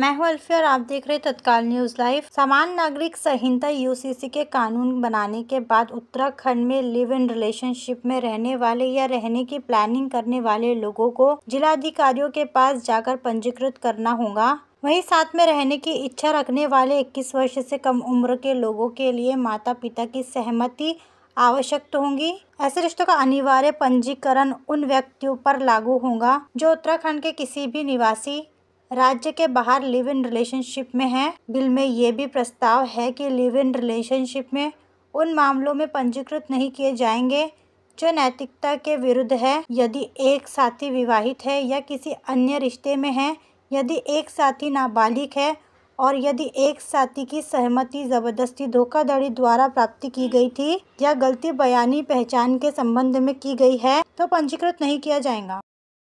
मैं हूँ अल्फी और आप देख रहे हैं तत्काल न्यूज़ लाइव। समान नागरिक संहिता यूसीसी के कानून बनाने के बाद उत्तराखंड में लिव इन रिलेशनशिप में रहने वाले या रहने की प्लानिंग करने वाले लोगों को जिलाधिकारियों के पास जाकर पंजीकृत करना होगा। वहीं साथ में रहने की इच्छा रखने वाले 21 वर्ष से कम उम्र के लोगों के लिए माता पिता की सहमति आवश्यक तो होंगी। ऐसे रिश्तों का अनिवार्य पंजीकरण उन व्यक्तियों पर लागू होगा जो उत्तराखंड के किसी भी निवासी राज्य के बाहर लिव इन रिलेशनशिप में है। बिल में ये भी प्रस्ताव है कि लिव इन रिलेशनशिप में उन मामलों में पंजीकृत नहीं किए जाएँगे जो नैतिकता के विरुद्ध है। यदि एक साथी विवाहित है या किसी अन्य रिश्ते में है, यदि एक साथी नाबालिग है और यदि एक साथी की सहमति ज़बरदस्ती धोखाधड़ी द्वारा प्राप्ति की गई थी या गलती बयानी पहचान के संबंध में की गई है तो पंजीकृत नहीं किया जाएगा।